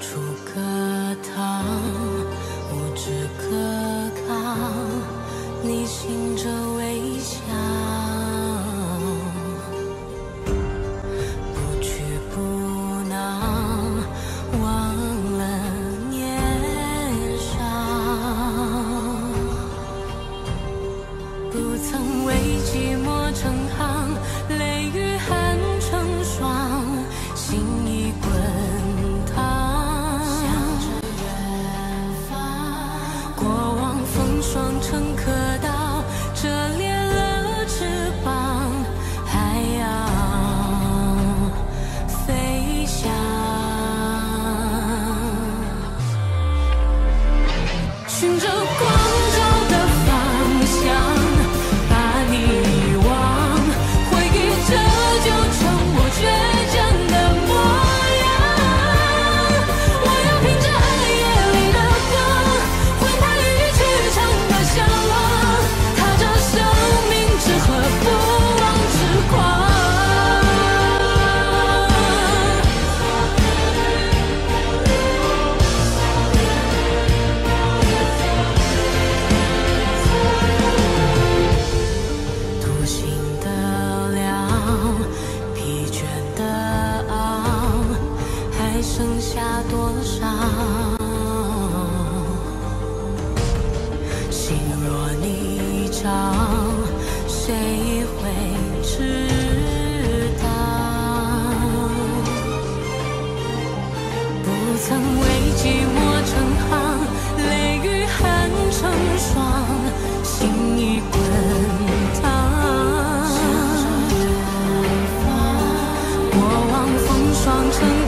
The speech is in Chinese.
出课堂寻着光。剩下多少？心若你一朝，谁会知道？不曾为寂寞成行，泪与恨成霜，心已滚烫。过往风霜成。